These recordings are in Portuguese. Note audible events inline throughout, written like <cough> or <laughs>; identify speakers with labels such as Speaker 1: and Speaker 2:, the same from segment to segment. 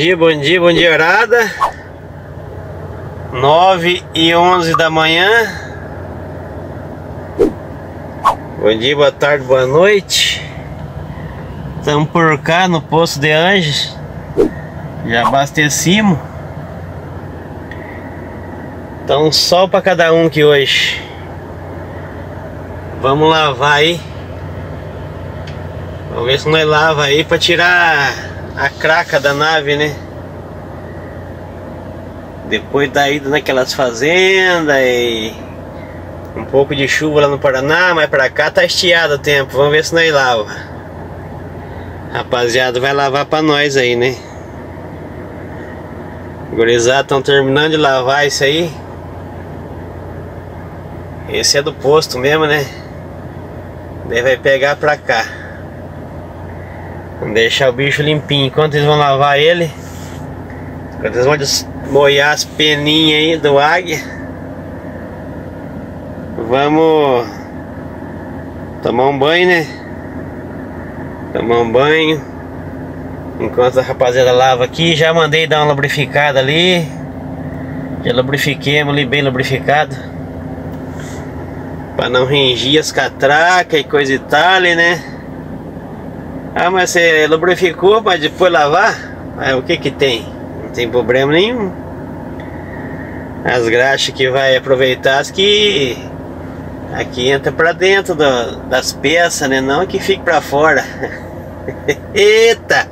Speaker 1: Dia, bom dia, bom dia, arada. 9 e 11 da manhã. Bom dia, boa tarde, boa noite. Estamos por cá no Poço de Anjos. Já abastecimos. Então sol para cada um aqui hoje. Vamos lavar aí. Vamos ver se nós lava aí para tirar a craca da nave, né? Depois da ida naquelas fazendas e um pouco de chuva lá no Paraná, mas pra cá tá estiado o tempo. Vamos ver se nós lava. Rapaziada, vai lavar pra nós aí, né? Gurizada estão terminando de lavar isso aí. Esse é do posto mesmo, né? Daí vai pegar pra cá. Deixar o bicho limpinho. Enquanto eles vão lavar ele, enquanto eles vão molhar as peninhas aí do águia, vamos tomar um banho, né? Tomar um banho. Enquanto a rapaziada lava aqui, já mandei dar uma lubrificada ali. Já lubrifiquemos ali bem lubrificado. Para não rengir as catracas e coisa e tal, né? Ah, mas você lubrificou para depois lavar? Aí o que que tem? Não tem problema nenhum. As graxas que vai aproveitar as que aqui entra para dentro do, das peças, né? Não que fique para fora. <laughs> Eita!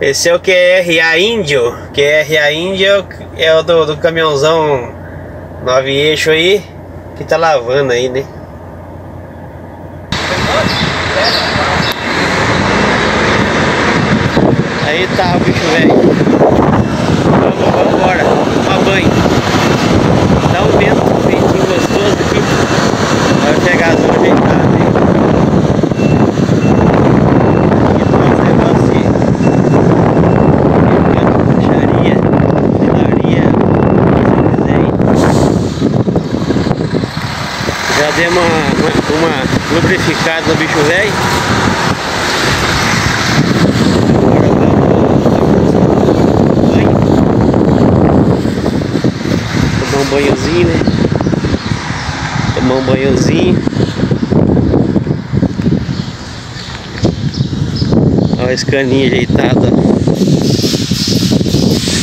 Speaker 1: Esse é o QRA Índio. QRA Índio é o do, do caminhãozão nove eixo aí que tá lavando aí, né? Tá o bicho velho. Vamos, vamos embora. Tomar banho. Dá um vento, um ventinho gostoso aqui. Vai pegar as horas ajeitadas, hein? Já deu uma, uma, uma lubrificada no bicho velho. Banhozinho, né? Tomar um banhozinho. Olha a escaninha ajeitada.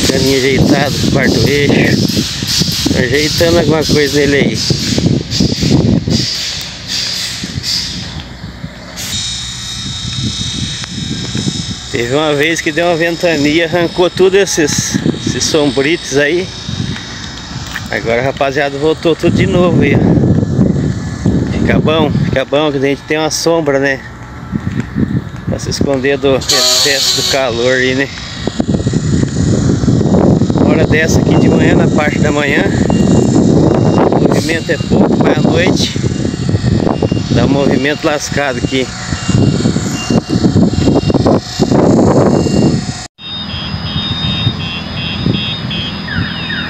Speaker 1: Escaninha ajeitada, quarto eixo. Ajeitando alguma coisa nele aí. Teve uma vez que deu uma ventania, arrancou tudo esses, esses sombritos aí. Agora rapaziada voltou tudo de novo aí. Fica bom, fica bom que a gente tem uma sombra, né? Pra se esconder do excesso do calor aí, né? Hora dessa aqui de manhã, na parte da manhã. O movimento é pouco, mas à noite dá um movimento lascado aqui.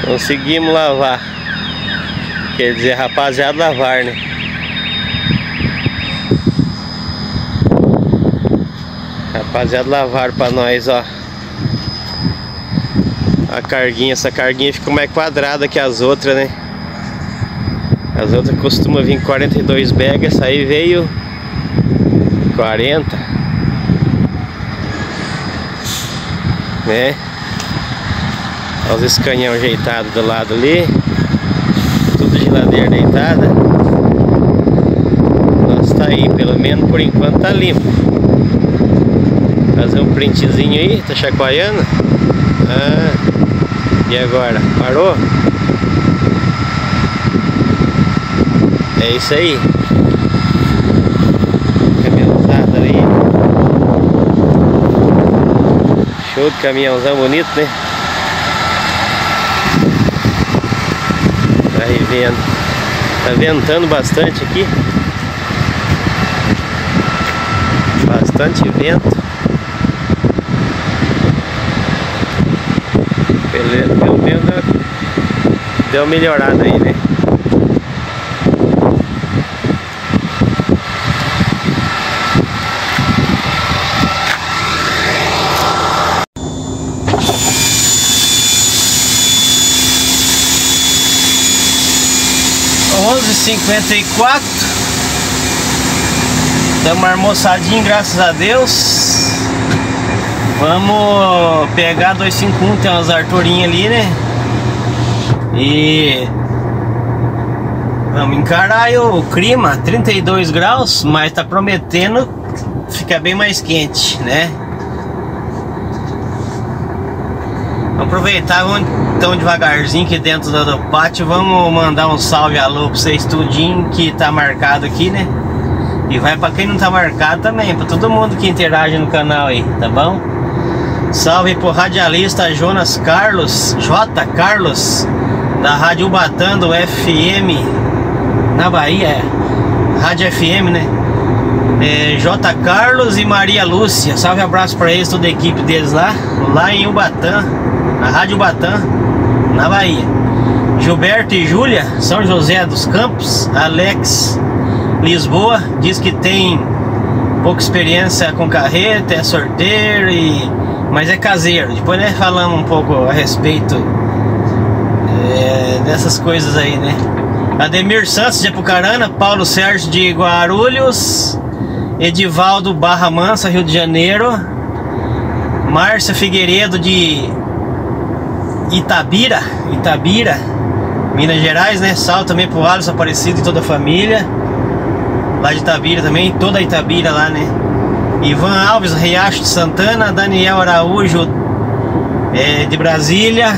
Speaker 1: Conseguimos lavar. Quer dizer, rapaziada, lavar, né? Rapaziada, lavar pra nós, ó. A carguinha, essa carguinha ficou mais quadrada que as outras, né? As outras costumam vir 42 begas, essa aí veio 40. Né? Olha os escanhão ajeitados do lado ali. Tudo geladeira deitada. Nossa, tá aí, pelo menos por enquanto tá limpo. Fazer um printzinho aí, tá chacoalhando. Ah, e agora? Parou? É isso aí. Caminhãozada aí. Show de caminhãozão bonito, né? Aí vendo. Tá ventando bastante aqui. Bastante vento. Pelo menos deu uma melhorada aí, né? Onze cinquenta e quatro Estamos almoçadinho, graças a Deus Vamos pegar 251, tem umas arturinhas ali, né? E vamos encarar o clima, 32 graus, mas tá prometendo ficar bem mais quente, né? Vamos aproveitar, vamos tão devagarzinho aqui dentro do pátio, vamos mandar um salve alô pra vocês tudinho que tá marcado aqui, né? E vai pra quem não tá marcado também, pra todo mundo que interage no canal aí, tá bom? Salve pro radialista Jonas Carlos, J. Carlos, da Rádio Ubatando FM, na Bahia, é. Rádio FM, né? É, J. Carlos e Maria Lúcia, salve abraço para eles, toda a equipe deles lá, lá em Ubatã, na Rádio Ubatã, na Bahia. Gilberto e Júlia, São José dos Campos, Alex, Lisboa, diz que tem pouca experiência com carreta, é sorteiro e mas é caseiro. Depois nós falamos um pouco a respeito é, dessas coisas aí, né? Ademir Santos de Apucarana, Paulo Sérgio de Guarulhos, Edivaldo Barra Mansa, Rio de Janeiro, Márcia Figueiredo de Itabira, Itabira, Minas Gerais, né? Salve também pro Alisson Aparecido e toda a família. Lá de Itabira também, toda a Itabira lá, né? Ivan Alves, Riacho de Santana, Daniel Araújo é, de Brasília,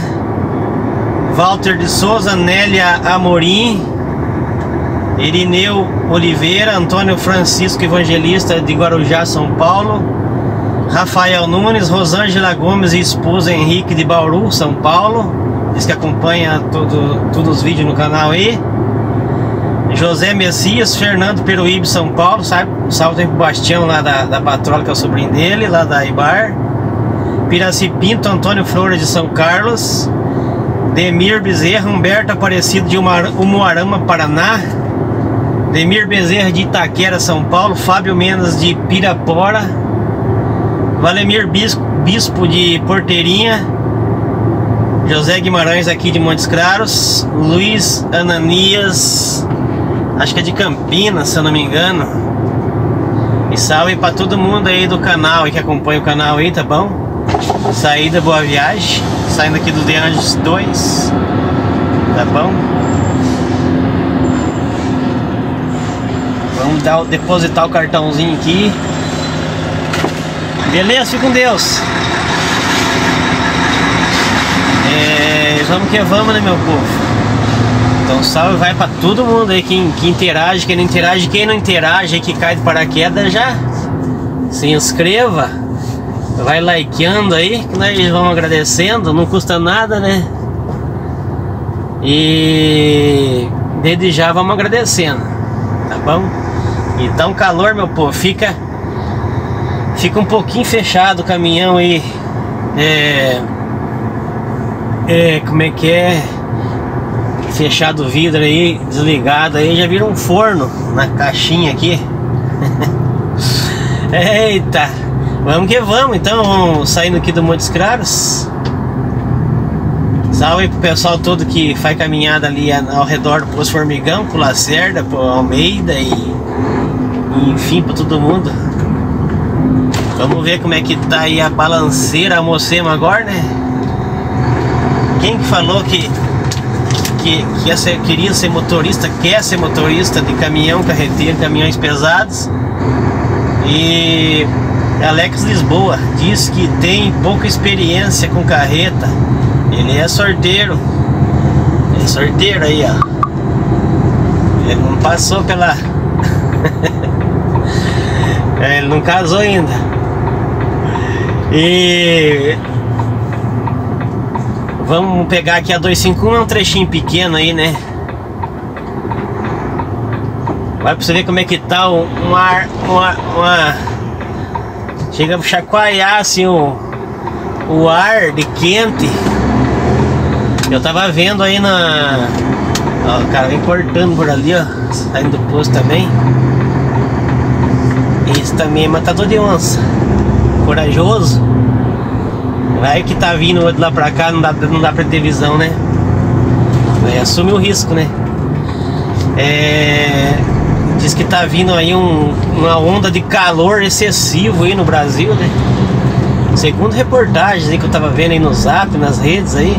Speaker 1: Walter de Souza, Nélia Amorim, Irineu Oliveira, Antônio Francisco Evangelista de Guarujá, São Paulo, Rafael Nunes, Rosângela Gomes e esposa Henrique de Bauru, São Paulo, diz que acompanha todo, todos os vídeos no canal aí. José Messias, Fernando Peruíbe, São Paulo? Salve pro Bastião lá da, da Patrola, que é o sobrinho dele, lá da Ibar. Piraci Pinto, Antônio Flores de São Carlos. Demir Bezerra, Humberto Aparecido de Umuarama, Paraná. Demir Bezerra de Itaquera, São Paulo. Fábio Menas de Pirapora. Valemir Bispo, Bispo de Porteirinha. José Guimarães aqui de Montes Claros. Luiz Ananias acho que é de Campinas, se eu não me engano. E salve para todo mundo aí do canal aí que acompanha o canal aí, tá bom? Saída boa viagem, saindo aqui do The Anjos 2, tá bom? Vamos dar, depositar o cartãozinho aqui. Beleza? Fique com Deus. É, vamos que vamos, né, meu povo? Então salve vai para todo mundo aí quem, que interage, quem não interage, quem não interage que cai de paraquedas já se inscreva, vai likeando aí, que nós vamos agradecendo, não custa nada, né? E desde já vamos agradecendo, tá bom? Então calor, meu povo, fica fica um pouquinho fechado o caminhão aí. É, é como é que é? fechado o vidro aí, desligado aí, já vira um forno na caixinha aqui. <laughs> Eita, vamos que vamos, então saindo aqui do Montes Claros. Salve pro pessoal todo que faz caminhada ali ao redor do Poço Formigão, pro Lacerda, pro Almeida e, e enfim, para todo mundo. Vamos ver como é que tá aí a balanceira, a Mocema agora, né? Quem que falou que que, que ser, queria ser motorista, quer ser motorista de caminhão, carreteiro, caminhões pesados. E Alex Lisboa diz que tem pouca experiência com carreta. Ele é sorteiro. É sorteiro aí, ó. Ele não passou pela. <laughs> é, ele não casou ainda. E. Vamos pegar aqui a 251, é um trechinho pequeno aí, né? Vai pra você ver como é que tá ar, uma, uma. Chega a chacoalhar assim o, o ar de quente. Eu tava vendo aí na. Ó, o cara vem cortando por ali, ó. Saindo do posto também. Esse também é matador de onça. Corajoso. Vai que tá vindo outro lá pra cá, não dá, não dá pra ter visão, né? Vai assume o risco, né? É, diz que tá vindo aí um, uma onda de calor excessivo aí no Brasil, né? Segundo reportagens aí que eu tava vendo aí no zap, nas redes aí,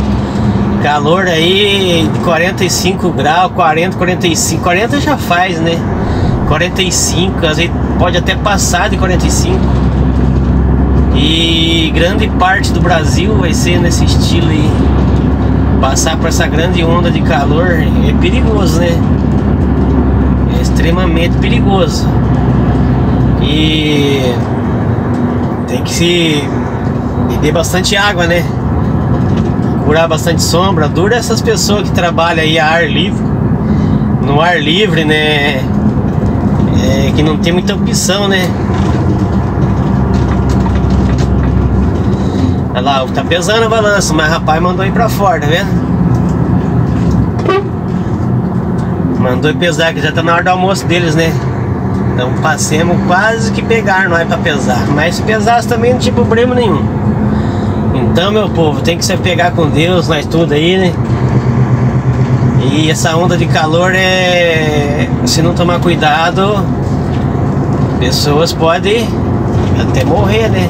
Speaker 1: calor aí de 45 graus, 40, 45, 40 já faz, né? 45, às vezes pode até passar de 45. E grande parte do Brasil vai ser nesse estilo aí. Passar por essa grande onda de calor é perigoso, né? É extremamente perigoso. E tem que se beber bastante água, né? Curar bastante sombra. Dura essas pessoas que trabalham aí a ar livre. No ar livre, né? É, que não tem muita opção, né? Olha lá, tá pesando a balança, mas rapaz mandou ir pra fora, tá vendo? Mandou ir pesar, que já tá na hora do almoço deles, né? Então passemos quase que pegar nós pra pesar. Mas se pesasse também não tinha problema nenhum. Então, meu povo, tem que se pegar com Deus, nós tudo aí, né? E essa onda de calor é. Se não tomar cuidado, pessoas podem até morrer, né?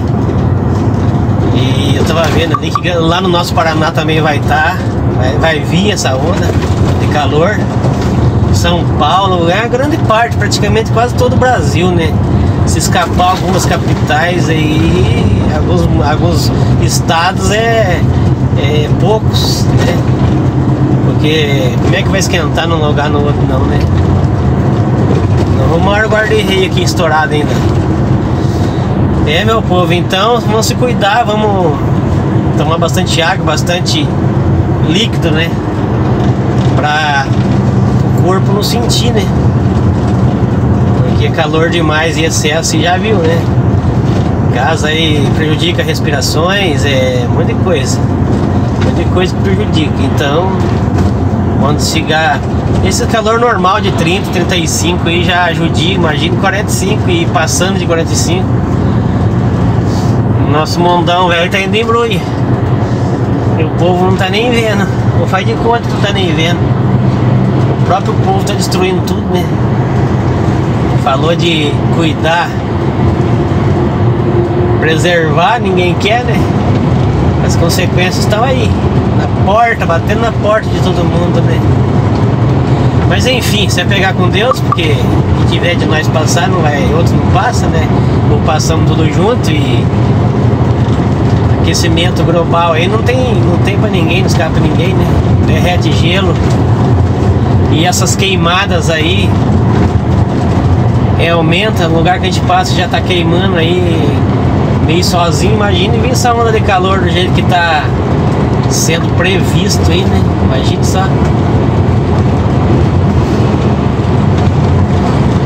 Speaker 1: E eu tava vendo ali que lá no nosso Paraná também vai estar, tá, vai, vai vir essa onda de calor. São Paulo, é a grande parte, praticamente quase todo o Brasil, né? Se escapar algumas capitais aí, alguns, alguns estados é, é poucos, né? Porque como é que vai esquentar num lugar no outro não, né? Não o maior guarda-rei aqui estourado ainda. É meu povo, então vamos se cuidar, vamos tomar bastante água, bastante líquido, né? Pra o corpo não sentir, né? Porque calor demais e excesso já viu, né? Gás aí prejudica respirações, é de coisa. De coisa que prejudica. Então quando chegar esse calor normal de 30, 35 aí já ajudia, imagina 45 e passando de 45. Nosso mundão velho tá indo em. E o povo não tá nem vendo. Não faz de conta que não tá nem vendo. O próprio povo tá destruindo tudo, né? Falou de cuidar, preservar, ninguém quer, né? As consequências estão aí, na porta, batendo na porta de todo mundo, né? Mas enfim, se é pegar com Deus, porque quem tiver de nós passar, não vai, outro não passa, né? Ou passamos tudo junto e aquecimento global aí não tem, não tem pra ninguém, não escapa ninguém, né? Derrete gelo. E essas queimadas aí é, aumenta, o lugar que a gente passa já tá queimando aí meio sozinho, imagina vir essa onda de calor do jeito que tá sendo previsto aí, né? Imagina só.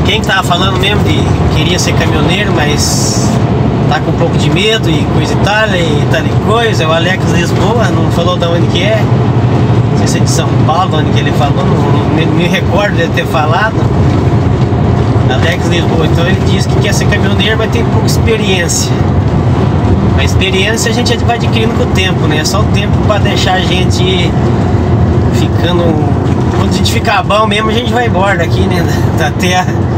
Speaker 1: Quem tava falando mesmo de queria ser caminhoneiro, mas tá com um pouco de medo e coisa e tal, e tal e coisa, o Alex Lisboa, não falou de onde que é. Não sei se é de São Paulo, onde que ele falou, não, me, me recordo de ter falado. Alex Lisboa, então ele disse que quer ser caminhoneiro, mas tem pouca experiência. A experiência a gente vai adquirindo com o tempo, né? É só o tempo para deixar a gente ficando. Quando a gente ficar bom mesmo, a gente vai embora daqui, né? <laughs> Da terra.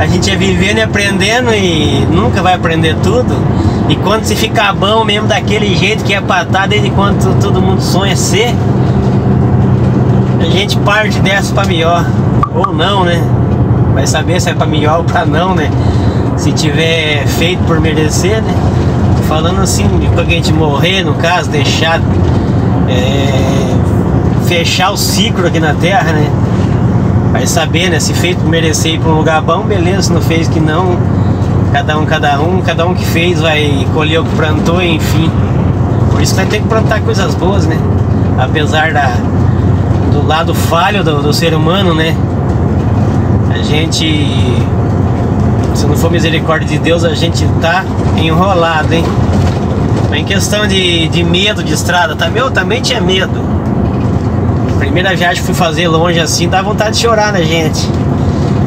Speaker 1: A gente é vivendo e aprendendo e nunca vai aprender tudo. E quando se ficar bom mesmo daquele jeito que é pra estar, desde quando todo mundo sonha ser, a gente parte dessa pra melhor. Ou não, né? Vai saber se é pra melhor ou pra não, né? Se tiver feito por merecer, né? falando assim, quando a gente morrer, no caso, deixar é, fechar o ciclo aqui na Terra, né? Vai saber, né? Se fez por merecer ir pra um lugar bom, beleza. Se não fez que não, cada um, cada um, cada um que fez vai colher o que plantou, enfim. Por isso vai ter que plantar coisas boas, né? Apesar da, do lado falho do, do ser humano, né? A gente, se não for misericórdia de Deus, a gente tá enrolado, hein? Em questão de, de medo de estrada, tá, meu, também tinha medo. Primeira viagem que fui fazer longe assim, dá vontade de chorar na gente.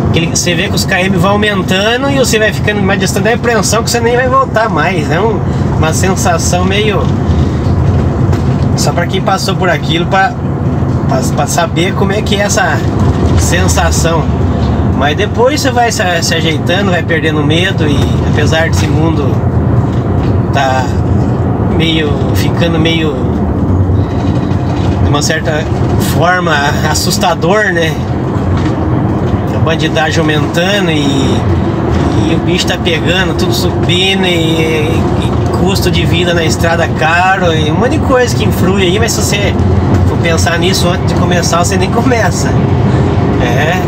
Speaker 1: Aquele, você vê que os KM vão aumentando e você vai ficando mais distante, dá a impressão que você nem vai voltar mais. É um, uma sensação meio. Só para quem passou por aquilo, para saber como é que é essa sensação. Mas depois você vai se, se ajeitando, vai perdendo medo e apesar desse mundo tá meio ficando meio uma certa forma assustador, né? A bandidagem aumentando e, e o bicho tá pegando, tudo subindo e, e, custo de vida na estrada caro e um monte de coisa que influi aí, mas se você for pensar nisso antes de começar, você nem começa. É,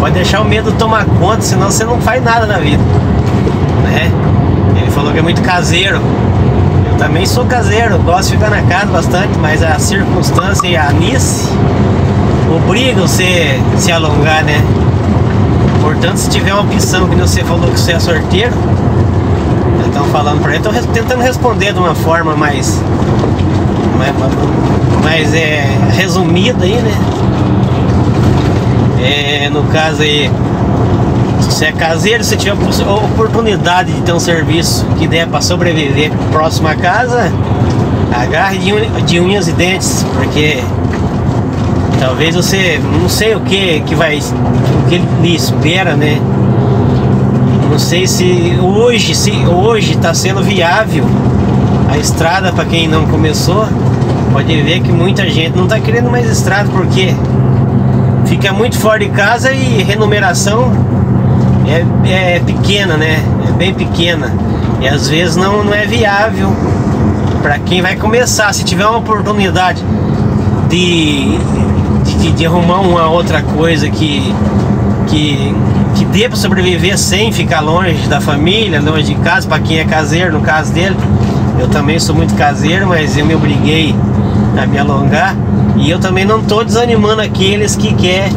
Speaker 1: pode deixar o medo tomar conta, senão você não faz nada na vida. Né? Ele falou que é muito caseiro. Também sou caseiro, gosto de ficar na casa bastante, mas a circunstância e a nice obrigam você a se alongar, né? Portanto, se tiver uma opção que você falou que você é sorteiro, estão falando para ele, estão tentando responder de uma forma mais, mais, mais é, resumida aí, né? É, no caso aí, é caseiro, se tiver oportunidade de ter um serviço que der para sobreviver próximo à casa, agarre de, unhas e dentes, porque talvez você não sei o que que vai o que lhe espera, né? Não sei se hoje se hoje está sendo viável a estrada para quem não começou. Pode ver que muita gente não está querendo mais estrada porque fica muito fora de casa e remuneração é, é pequena, né? É bem pequena. E às vezes não, não é viável para quem vai começar. Se tiver uma oportunidade de, de, de arrumar uma outra coisa que, que, que dê para sobreviver sem ficar longe da família, longe de casa, para quem é caseiro, no caso dele. Eu também sou muito caseiro, mas eu me obriguei a me alongar. E eu também não estou desanimando aqueles que quer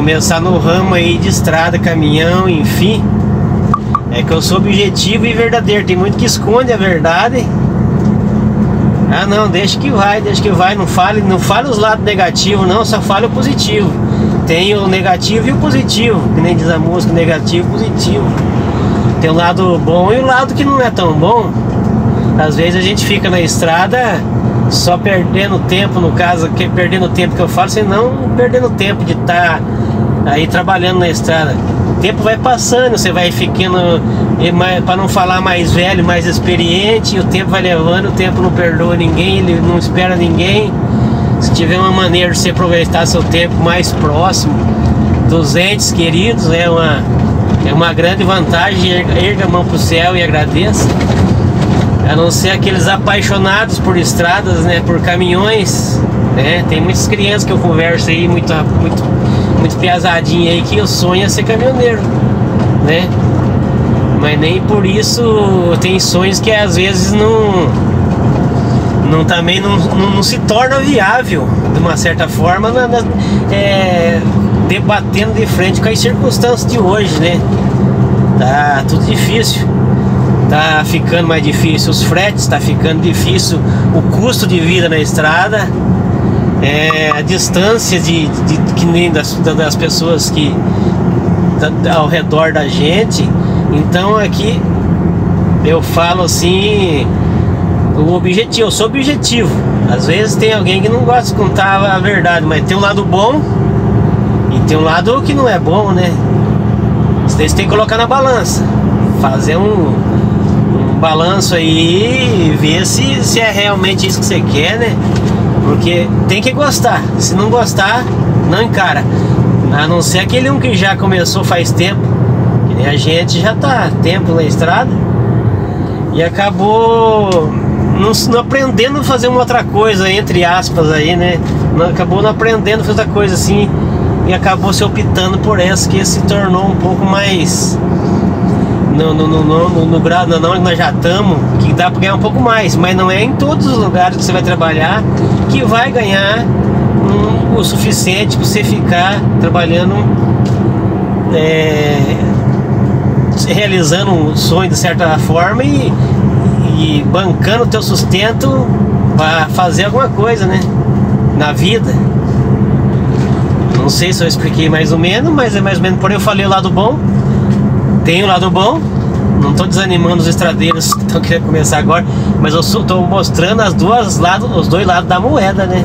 Speaker 1: começar no ramo aí de estrada, caminhão, enfim. É que eu sou objetivo e verdadeiro. Tem muito que esconde a verdade. Ah não, deixa que vai, deixa que vai. Não fale, não fale os lados negativos, não, só fale o positivo. Tem o negativo e o positivo, que nem diz a música, negativo e positivo. Tem o lado bom e o lado que não é tão bom. Às vezes a gente fica na estrada só perdendo tempo, no caso, que perdendo tempo que eu falo, senão perdendo tempo de estar tá aí trabalhando na estrada. O tempo vai passando, você vai ficando, para não falar mais velho, mais experiente, o tempo vai levando, o tempo não perdoa ninguém, ele não espera ninguém. Se tiver uma maneira de você aproveitar seu tempo mais próximo dos entes queridos, é uma, é uma grande vantagem. Erga a mão pro céu e agradeça. A não ser aqueles apaixonados por estradas, né? Por caminhões, né? Tem muitas crianças que eu converso aí, muito, muito, muito piazadinha aí, que o sonho é ser caminhoneiro, né? Mas nem por isso tem sonhos que às vezes não, não também não, não, não se torna viável de uma certa forma, na, na, é, debatendo de frente com as circunstâncias de hoje, né? Tá tudo difícil tá ficando mais difícil os fretes, tá ficando difícil o custo de vida na estrada, é, a distância de, de, de que nem das, das pessoas que da, ao redor da gente. Então aqui eu falo assim o objetivo, eu sou objetivo. Às vezes tem alguém que não gosta de contar a verdade, mas tem um lado bom e tem um lado que não é bom, né? Você tem que colocar na balança, fazer um, balanço aí e ver se, se é realmente isso que você quer, né? Porque tem que gostar. Se não gostar, não encara. A não ser aquele um que já começou faz tempo. Que nem a gente já tá tempo na estrada. E acabou não, não aprendendo a fazer uma outra coisa, entre aspas aí, né? Não, acabou não aprendendo a fazer outra coisa assim e acabou se optando por essa que se tornou um pouco mais no, no, no, no, no grau não nós já estamos, dá para ganhar um pouco mais, mas não é em todos os lugares que você vai trabalhar que vai ganhar um, o suficiente para você ficar trabalhando é, realizando um sonho de certa forma e, e bancando o teu sustento para fazer alguma coisa, né? Na vida. Não sei se eu expliquei mais ou menos, mas é mais ou menos por eu falei o lado bom. Tem o lado bom. Não estou desanimando os estradeiros que estão querendo começar agora, mas eu estou mostrando as duas lados, os dois lados da moeda, né?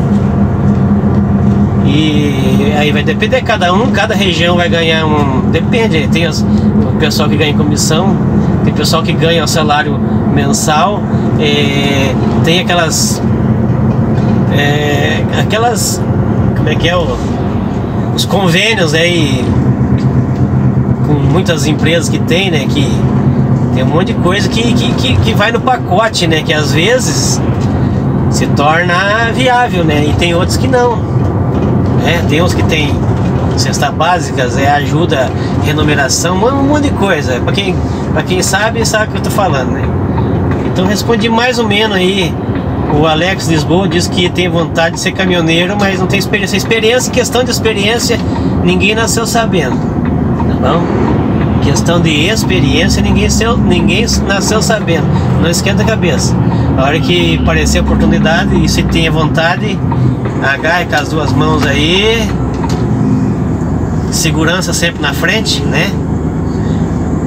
Speaker 1: E aí vai depender cada um, cada região vai ganhar um. Depende, tem os, o pessoal que ganha comissão, tem pessoal que ganha o salário mensal, é, tem aquelas. É, aquelas. Como é que é o os convênios aí com muitas empresas que tem, né? Que tem um monte de coisa que, que, que, que vai no pacote, né? Que às vezes se torna viável, né? E tem outros que não. Né? Tem uns que tem cesta básicas, é ajuda, remuneração, um monte de coisa. Para quem, pra quem sabe, sabe o que eu tô falando, né? Então respondi mais ou menos aí o Alex Lisboa diz que tem vontade de ser caminhoneiro, mas não tem experiência. Experiência, questão de experiência, ninguém nasceu sabendo. Tá bom? Questão de experiência, ninguém, seu, ninguém nasceu sabendo. Não esquenta a cabeça. A hora que aparecer a oportunidade e se tenha vontade, agarre com as duas mãos aí. Segurança sempre na frente, né?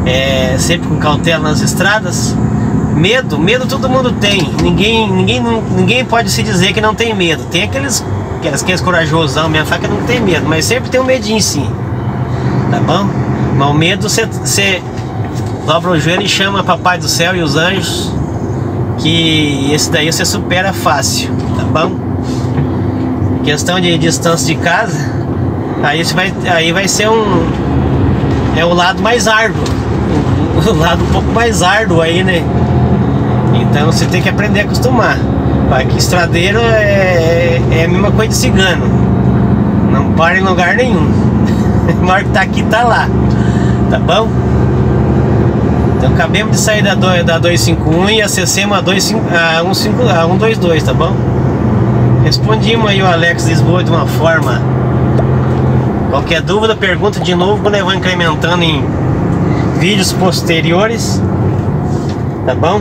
Speaker 1: É, sempre com cautela nas estradas Medo, medo todo mundo tem. Ninguém, ninguém, ninguém pode se dizer que não tem medo. Tem aqueles, aqueles corajosão, minha faca não tem medo, mas sempre tem um medinho sim. Tá bom? Mas o medo você, você dobra o joelho e chama papai do céu e os anjos. Que esse daí você supera fácil, tá bom? Questão de distância de casa, aí você vai, aí vai ser um é o lado mais árduo, <laughs> o lado um pouco mais árduo aí, né? Então você tem que aprender a acostumar. que estradeiro é, é a mesma coisa de cigano. Não para em lugar nenhum. <laughs> O que tá aqui, tá lá. Tá bom? Então acabemos de sair da, do, da 251 e acessemos a, 25, a, 15, a 122, tá bom? Respondimos aí o Alex Lisboa de uma forma. Qualquer dúvida, pergunta de novo quando eu vou incrementando em vídeos posteriores. Tá bom?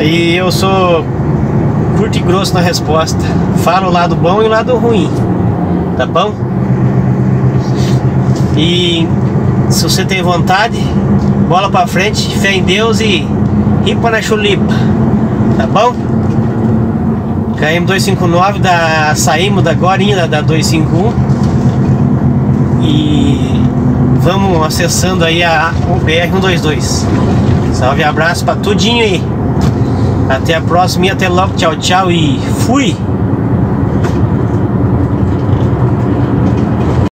Speaker 1: E eu sou curto e grosso na resposta. Falo o lado bom e o lado ruim. Tá bom? E se você tem vontade, bola pra frente, fé em Deus e ripa na chulipa. Tá bom? KM 259 da saímos da agora da 251 e vamos acessando aí a BR 122. Salve abraço para tudinho aí. Até a próxima e até logo. Tchau, tchau e fui!